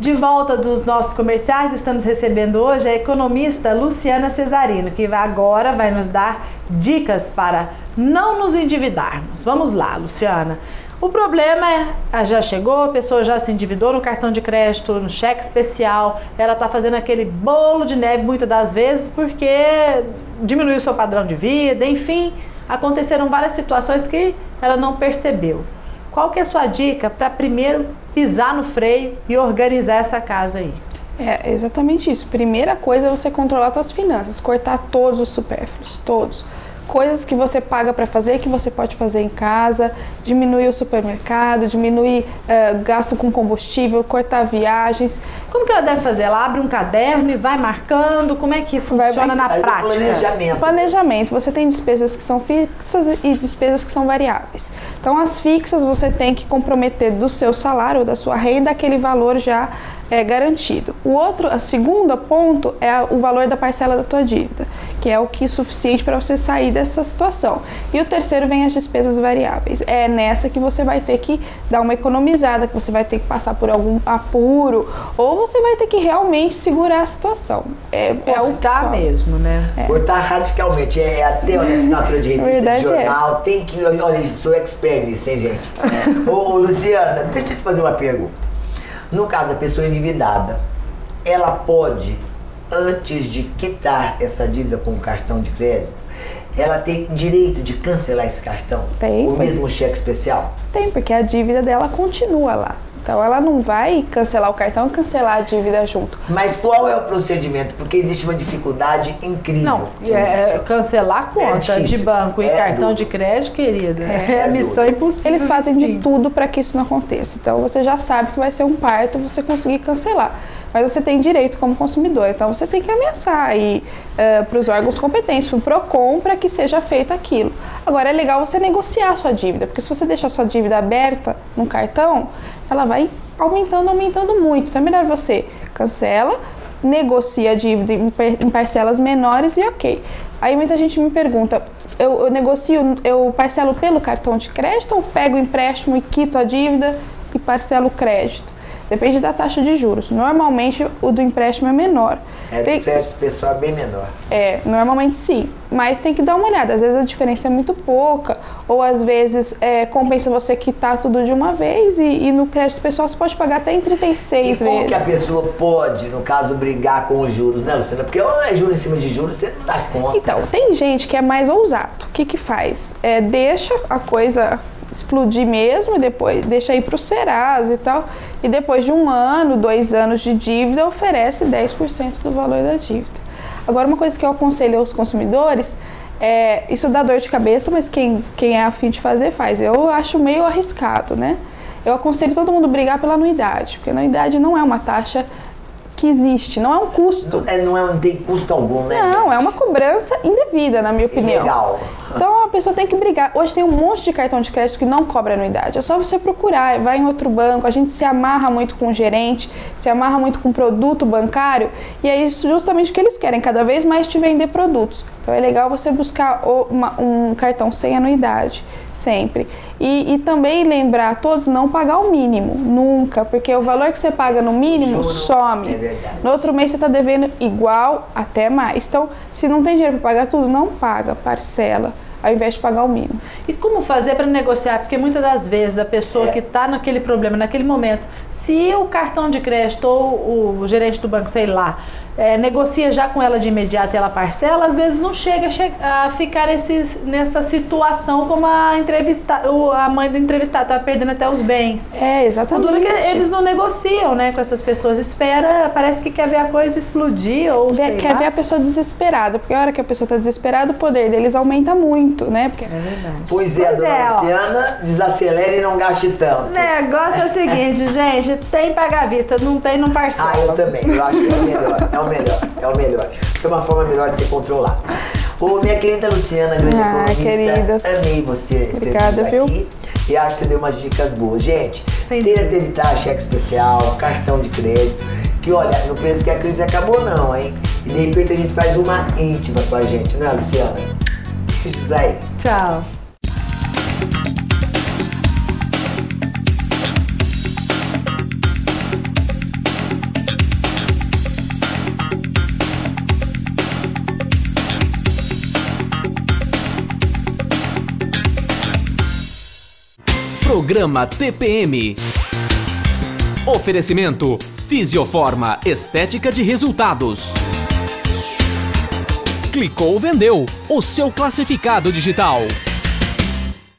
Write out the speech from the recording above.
De volta dos nossos comerciais, estamos recebendo hoje a economista Luciana Cesarino, que agora vai nos dar dicas para não nos endividarmos. Vamos lá, Luciana. O problema é, ah, já chegou, a pessoa já se endividou no cartão de crédito, no cheque especial, ela está fazendo aquele bolo de neve muitas das vezes porque diminuiu seu padrão de vida, enfim, aconteceram várias situações que ela não percebeu. Qual que é a sua dica para primeiro pisar no freio e organizar essa casa aí? É exatamente isso. Primeira coisa é você controlar suas finanças, cortar todos os supérfluos, todos coisas que você paga para fazer que você pode fazer em casa, diminuir o supermercado, diminuir uh, gasto com combustível, cortar viagens. Como que ela deve fazer? Ela abre um caderno e vai marcando? Como é que funciona vai, vai, na prática? Planejamento. Planejamento. Você tem despesas que são fixas e despesas que são variáveis. Então, as fixas você tem que comprometer do seu salário ou da sua renda aquele valor já é garantido. O outro, a segunda ponto é o valor da parcela da tua dívida, que é o que é suficiente para você sair dessa situação. E o terceiro vem as despesas variáveis. É nessa que você vai ter que dar uma economizada, que você vai ter que passar por algum apuro, ou você vai ter que realmente segurar a situação. É, Cortar é o que mesmo, né? É. Cortar radicalmente. É até olha, assinatura de revista, de é. jornal, é. tem que. Olha, sou expert nisso, hein, gente? É. Ô, ô, Luciana, deixa eu te fazer uma pergunta. No caso da pessoa endividada, ela pode, antes de quitar essa dívida com o cartão de crédito, ela tem direito de cancelar esse cartão? Tem. O mesmo cheque especial? Tem, porque a dívida dela continua lá. Então ela não vai cancelar o cartão e cancelar a dívida junto. Mas qual é o procedimento? Porque existe uma dificuldade incrível. Não, é, cancelar conta é de banco e é cartão de crédito, querida. É, é missão impossível. Eles fazem de tudo para que isso não aconteça. Então você já sabe que vai ser um parto você conseguir cancelar mas você tem direito como consumidor. Então você tem que ameaçar aí uh, para os órgãos competentes, para o PROCON, para que seja feito aquilo. Agora é legal você negociar a sua dívida, porque se você deixar a sua dívida aberta no cartão, ela vai aumentando, aumentando muito. Então é melhor você cancela, negocia a dívida em parcelas menores e ok. Aí muita gente me pergunta, eu, eu, negocio, eu parcelo pelo cartão de crédito ou pego empréstimo e quito a dívida e parcelo o crédito? Depende da taxa de juros. Normalmente o do empréstimo é menor. É, tem... o empréstimo pessoal é bem menor. É, normalmente sim. Mas tem que dar uma olhada. Às vezes a diferença é muito pouca, ou às vezes é, compensa você quitar tudo de uma vez e, e, no crédito pessoal você pode pagar até em 36 e vezes. como que a pessoa pode, no caso, brigar com os juros, né, Luciana? Porque é juros em cima de juros, você não dá conta. Então, tem gente que é mais ousado. O que que faz? É, deixa a coisa explodir mesmo e depois deixa ir para o Serasa e tal. E depois de um ano, dois anos de dívida, oferece 10% do valor da dívida. Agora, uma coisa que eu aconselho aos consumidores é, isso dá dor de cabeça, mas quem, quem é afim de fazer, faz. Eu acho meio arriscado, né? Eu aconselho todo mundo brigar pela anuidade, porque a anuidade não é uma taxa que existe, não é um custo. Não, é, não, é, não tem custo algum, né? Não, gente? é uma cobrança indevida, na minha opinião. Legal. Então a pessoa tem que brigar. Hoje tem um monte de cartão de crédito que não cobra anuidade. É só você procurar, vai em outro banco. A gente se amarra muito com o gerente, se amarra muito com o produto bancário, e é isso justamente o que eles querem, cada vez mais te vender produtos. Então é legal você buscar uma, um cartão sem anuidade, sempre. E, e, também lembrar a todos não pagar o mínimo, nunca, porque o valor que você paga no mínimo Juro, some. É no outro mês você está devendo igual até mais. Então, se não tem dinheiro para pagar tudo, não paga, parcela ao invés de pagar o mínimo. E como fazer para negociar? Porque muitas das vezes a pessoa é. que está naquele problema, naquele momento, se o cartão de crédito ou o gerente do banco, sei lá, é, negocia já com ela de imediato e ela parcela, às vezes não chega a ficar nessa situação como a, entrevista, a mãe do entrevistado está perdendo até os bens. É, exatamente. Duro é que eles não negociam né, com essas pessoas, espera, parece que quer ver a coisa explodir ou Vê, Quer lá. ver a pessoa desesperada, porque a hora que a pessoa está desesperada, o poder deles aumenta muito, né? Porque... É verdade. Pois é, pois dona é, Luciana, desacelere e não gaste tanto. O negócio é o seguinte, gente, tem pagar vista, não tem, não parcela. Ah, eu também, eu acho que é o melhor. É o melhor, é o melhor. É uma forma melhor de se controlar. Ô, minha querida Luciana, grande ah, economista, querida. amei você Obrigada, ter vindo aqui. E acho que você deu umas dicas boas. Gente, Sim. tenta evitar cheque especial, cartão de crédito, que olha, não penso que a crise acabou não, hein? E de repente a gente faz uma íntima com a gente, não é, Luciana? aí. Tchau. Programa TPM. Oferecimento Fisioforma Estética de Resultados. Clicou, vendeu. O seu classificado digital.